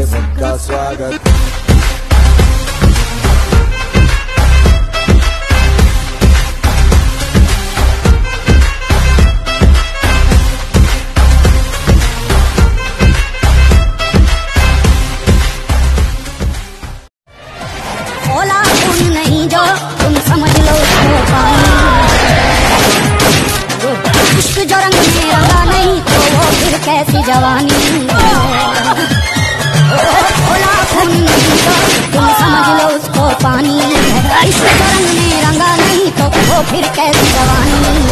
करेंगे सबका स्वागत। नहीं जो तुम समझ लो पानी। नहीं तो फिर कैसी जवानी। पानी है इस रंग में रंगा नहीं तो वो फिर कैसी जवानी।